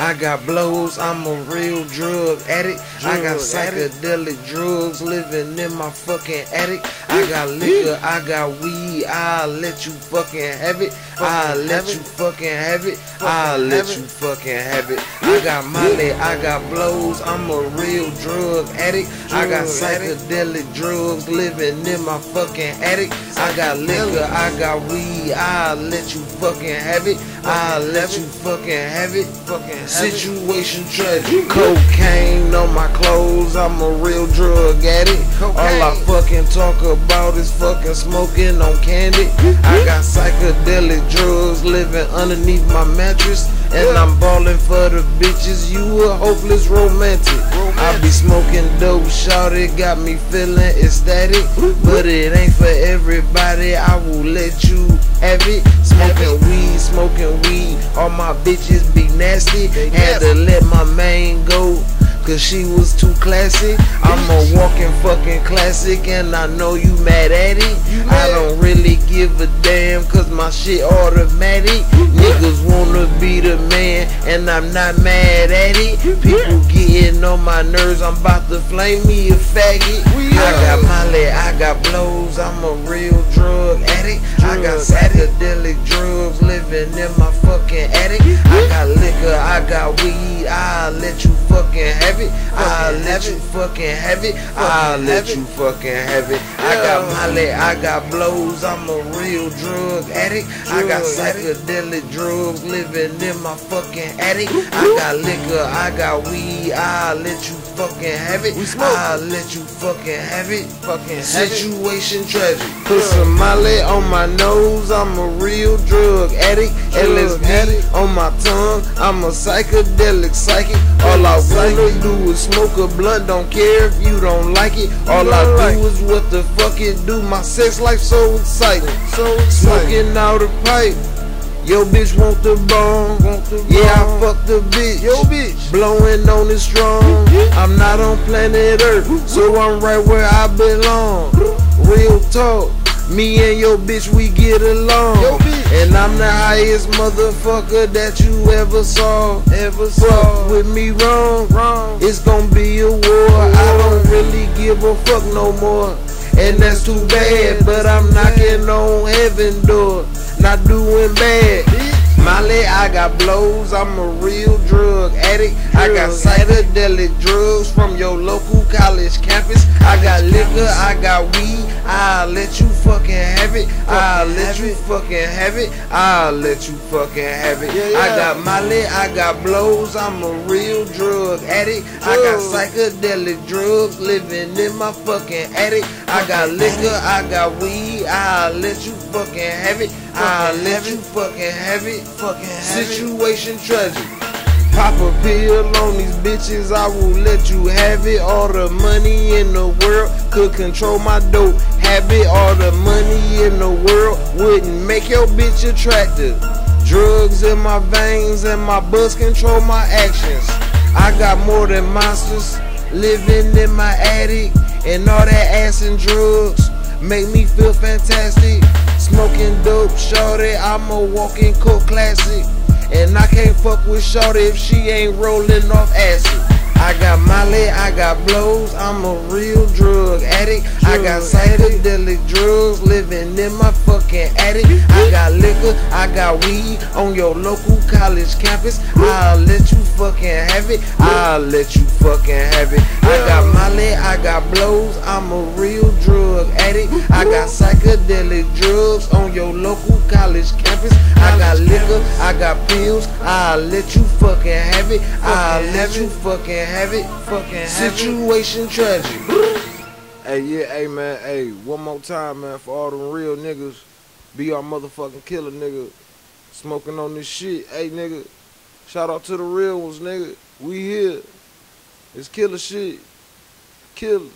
I got blows, I'm a real drug addict. I got psychedelic drugs living in my fucking attic. I got liquor, I got weed, I'll let you fucking have it. I'll let you fucking have it. I'll let you fucking have it. I got Molly, I got blows, I'm a real drug addict. I got psychedelic drugs living in my fucking attic. I got liquor, I got weed, I'll let you fucking have it. I'll let you fucking have it. Fucking situation tragic. Cocaine on my clothes, I'm a real drug addict. All I fucking talk about is fucking smoking on candy. I got psychedelic drugs living underneath my mattress. And I'm balling for the bitches, you a hopeless romantic. I be smoking dope, it got me feeling ecstatic. But it ain't for everybody, I will let you have it. Smoking weed, smoking weed, all my bitches be nasty. Had to let my main go. Cause she was too classy. I'm a walking fucking classic and I know you mad at it. I don't really give a damn cause my shit automatic. Niggas wanna be the man and I'm not mad at it. People getting on my nerves, I'm about to flame me a faggot. I got Molly, I got blows, I'm a real drug addict. I got psychedelic drugs living in my fucking attic. I got liquor, I got weed, I'll let you fucking have it. I'll let you fucking have it. I'll let you fucking have it. I got Molly, I got blows, I'm a real drug addict. I got psychedelic drugs living in my fucking attic. I got liquor, I got weed, I'll let you fucking have it. I'll let you fucking have it. Fucking situation tragic. Put some Molly on my nose, I'm a real drug addict. LSD on my tongue, I'm a psychedelic psychic. All I wanna do is smoke a blunt, don't care if you don't like it. All I do is what the fuck it do. My sex life so exciting. So smoking out a pipe. Yo bitch want the bone. Yeah, I fuck the bitch. Yo bitch blowing on it strong. I'm not on planet Earth, so I'm right where I belong. Real talk. Me and your bitch, we get along. And I'm the highest motherfucker that you ever saw. Ever saw. with me wrong, wrong. It's gonna be a war. I don't really give a fuck no more. And that's too bad, but I'm knocking on heaven door. Not doing bad. Molly, I got blows, I'm a real drug addict. I got psychedelic drugs from your local college campus. I got liquor, I got weed, I'll let you fucking have it. I'll let you fucking have it. I'll let you fucking have it. I got Molly, I got blows, I'm a real drug addict. I got psychedelic drugs living in my fucking attic. I got liquor, I got weed, I'll let you fucking have it. I'll let you fucking have it. Fucking Situation tragic. Pop a pill on these bitches, I will let you have it. All the money in the world could control my dope habit. All the money in the world wouldn't make your bitch attractive. Drugs in my veins and my buzz control my actions. I got more than monsters living in my attic, and all that ass and drugs make me feel fantastic. Dope, shorty, I'm a walking coke classic. And I can't fuck with shorty if she ain't rolling off acid. I got Molly, I got blows, I'm a real drug addict. I got psychedelic drugs living in my fucking attic. I got liquor, I got weed on your local college campus. I'll let you fucking have it. I'll let you fucking have it. I got Molly, I got blows, I'm a real drug addict. I got psychedelic drugs on your local college campus. I got liquor, I got pills. I'll let you fucking have it. I'll let you fucking have it. Fucking situation tragic. Hey, yeah, hey, man, hey, one more time, man, for all them real niggas. Be our motherfucking killer, nigga. Smoking on this shit. Hey, nigga, shout out to the real ones, nigga. We here. It's killer shit. Killer.